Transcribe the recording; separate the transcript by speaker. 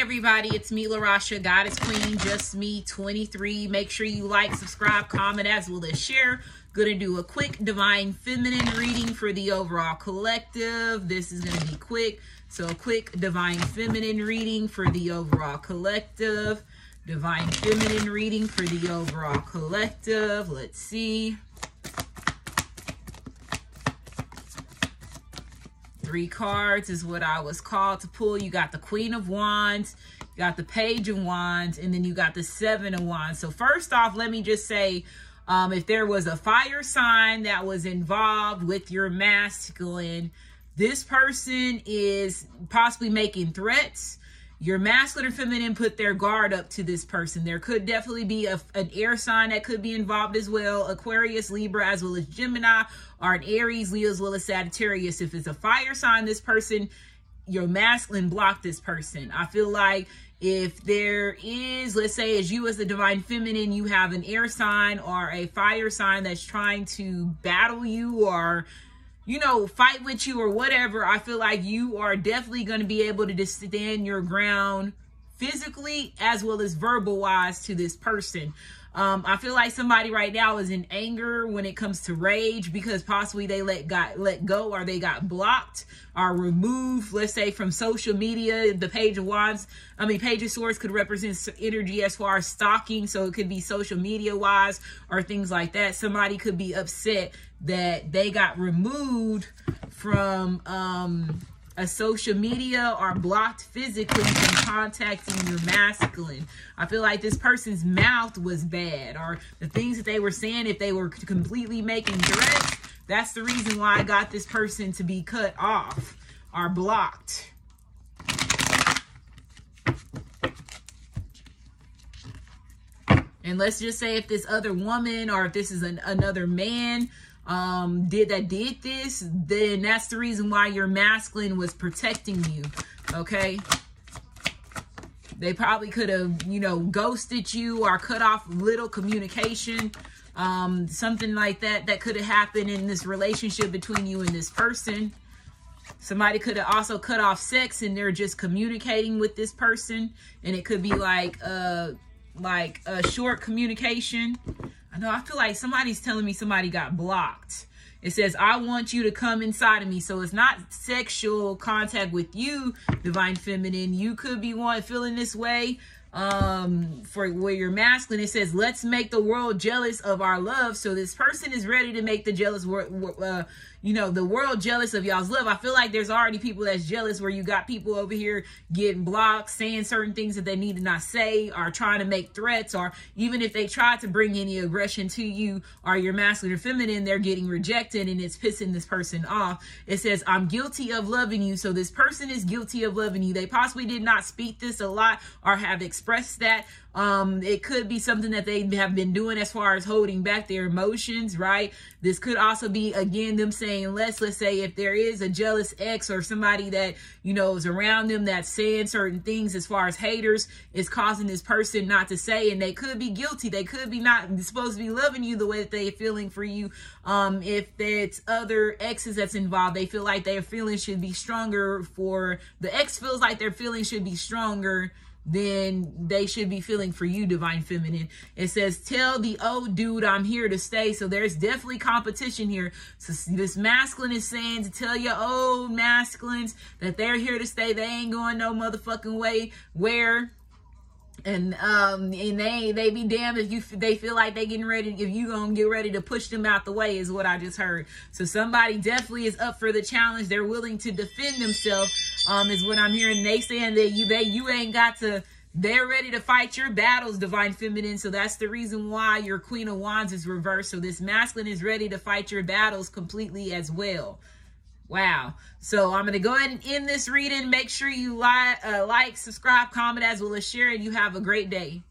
Speaker 1: everybody, it's me, LaRasha, Goddess Queen, just me, 23. Make sure you like, subscribe, comment, as well as share. Gonna do a quick Divine Feminine reading for the overall collective. This is gonna be quick. So a quick Divine Feminine reading for the overall collective. Divine Feminine reading for the overall collective. Let's see. Three cards is what I was called to pull. You got the Queen of Wands, you got the Page of Wands, and then you got the Seven of Wands. So first off, let me just say, um, if there was a fire sign that was involved with your masculine, this person is possibly making threats your masculine or feminine put their guard up to this person. There could definitely be a, an air sign that could be involved as well. Aquarius, Libra, as well as Gemini, or an Aries, Leo, as well as Sagittarius. If it's a fire sign, this person, your masculine blocked this person. I feel like if there is, let's say as you as the divine feminine, you have an air sign or a fire sign that's trying to battle you or you know, fight with you or whatever, I feel like you are definitely going to be able to just stand your ground physically as well as verbal wise to this person. Um, I feel like somebody right now is in anger when it comes to rage because possibly they let got let go or they got blocked or removed, let's say from social media. The page of wands, I mean page of swords could represent energy as far as stalking, so it could be social media wise or things like that. Somebody could be upset that they got removed from um a social media or blocked physically from contacting your masculine. I feel like this person's mouth was bad or the things that they were saying, if they were completely making threats, that's the reason why I got this person to be cut off or blocked. And let's just say if this other woman or if this is an, another man um, did that did this, then that's the reason why your masculine was protecting you. Okay. They probably could have, you know, ghosted you or cut off little communication. Um, something like that that could have happened in this relationship between you and this person. Somebody could have also cut off sex and they're just communicating with this person. And it could be like uh like a short communication Know I feel like somebody's telling me somebody got blocked. It says, I want you to come inside of me. So it's not sexual contact with you, divine feminine. You could be one feeling this way um for where you're masculine it says let's make the world jealous of our love so this person is ready to make the jealous uh, you know, the world jealous of y'all's love. I feel like there's already people that's jealous where you got people over here getting blocked, saying certain things that they need to not say, or trying to make threats, or even if they try to bring any aggression to you or your masculine or feminine, they're getting rejected and it's pissing this person off. It says, I'm guilty of loving you. So this person is guilty of loving you. They possibly did not speak this a lot or have expressed that um, it could be something that they have been doing as far as holding back their emotions, right? This could also be, again, them saying less. Let's say if there is a jealous ex or somebody that, you know, is around them that's saying certain things as far as haters is causing this person not to say, and they could be guilty. They could be not supposed to be loving you the way that they're feeling for you. Um, if it's other exes that's involved, they feel like their feelings should be stronger for the ex feels like their feelings should be stronger then they should be feeling for you, divine feminine. It says, tell the old dude I'm here to stay. So there's definitely competition here. So this masculine is saying to tell your old masculines that they're here to stay. They ain't going no motherfucking way. Where and um and they they be damned if you they feel like they getting ready if you gonna get ready to push them out the way is what i just heard. So somebody definitely is up for the challenge. They're willing to defend themselves um is what i'm hearing. They saying that you they you ain't got to they're ready to fight your battles divine feminine. So that's the reason why your queen of wands is reversed. So this masculine is ready to fight your battles completely as well Wow. So I'm going to go ahead and end this reading. Make sure you like, uh, like, subscribe, comment, as well as share, and you have a great day.